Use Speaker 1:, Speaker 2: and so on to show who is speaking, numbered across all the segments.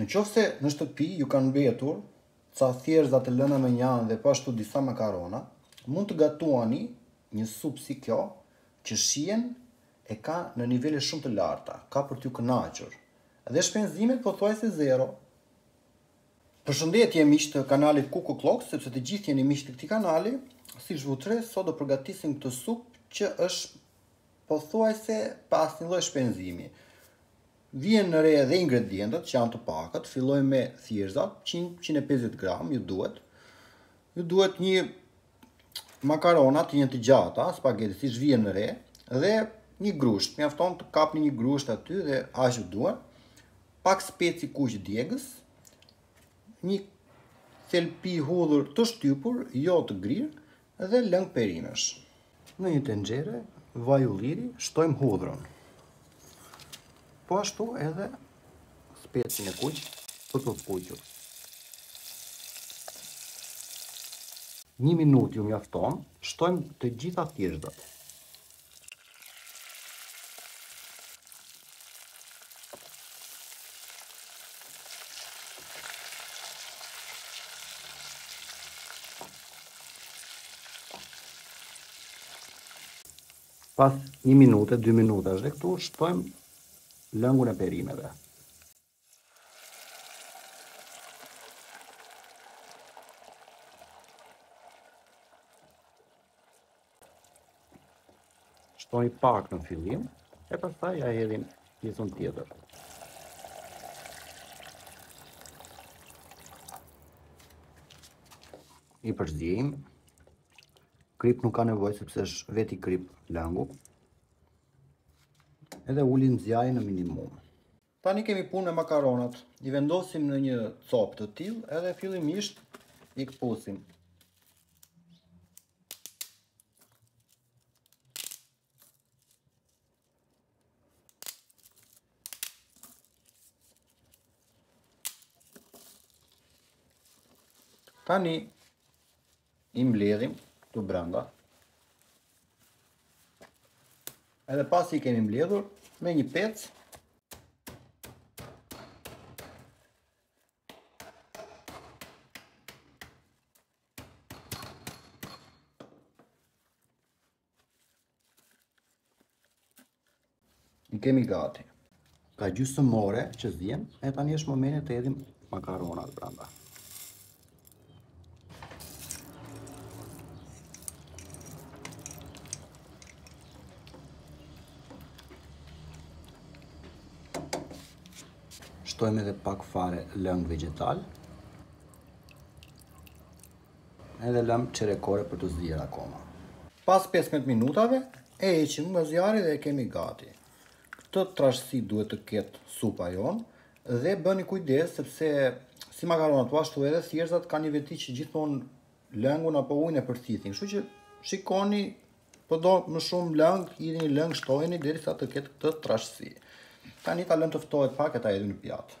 Speaker 1: Në qoftë se në shtëpi ju kanë mbetur ca thjerrëza të lëna mënjanë dhe po ashtu disa makarona, mund të gatuani një supë si kjo që shijen e ka në nivele shumë të larta, ka për t'ju kënaqur dhe shpenzimet pothuajse zero. Përshëndetje miq të kanalit Kuku Clock, sepse të gjithë jeni miq të këtij kanali, si shihni sot do përgatisim këtë supë që është pothuajse pa asnjë lloj shpenzimi. Vini re dhe ingredientët që janë të pakët, fillojmë me thjerrëzat, 150 gram ju duhet. Ju duhet një makarona të jenë të gjata, spaghetti siç vini re dhe një grusht, mjafton të kapni një grusht aty dhe aq ju duhen. Pak speci kuq djegës, një thelpi hudhër të shtypur, jo të grirë, dhe lëng perimesh. Në një tenxhere vaj ulliri shtojmë hudhrën. Po ashtu edhe specin e kuq për t'u skuqur. Një minut ju mjafton, shtojmë të gjitha thjerrëzat. pas një minute, dy minuta edhe këtu, shtojmë lëngun e perimeve. Shtoj pak në fillim, e pastaj ia hedhim pjesën tjetër. I përziejmë. Kripë nuk ka nevojë sepse është vetë me kripë lëngu. Edhe ulim zjarrin në minimum. Tani kemi punë me makaronat. I vendosim në një copë të tillë edhe fillimisht i këpusim. Tani I mbledhim këtu brenda. Edhe pasi i kemi mbledhur me një pece I kemi gati. Ka gjysmë ore që zien, e tani është momenti të hedhim makaronat brenda. Shtojmë edhe pak fare lëng vegjetal. Edhe lëmë çerek ore për të zier akoma. Pas pesëmbëdhjetë minutave e heqim nga zjarri dhe e kemi gati. Këtë trashësi duhet të ketë supa jonë dhe bëni kujdes sepse si makaronat po ashtu edhe thjerrëzat kanë një veti që gjithmonë lëngun apo ujin e përthithin. Kështu që shikoni po do më shumë lëng, hidhni lëng, shtojeni derisa të ketë këtë trashësi. Tani ta lëmë të ftohet pak e ta hedhim në pjatë.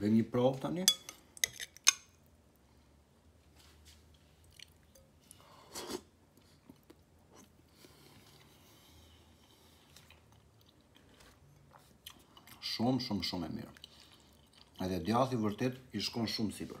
Speaker 1: Dhe një provë tani. Shumë, shumë, shumë e mirë. Edhe djathi vërtet i shkon shumë sipër.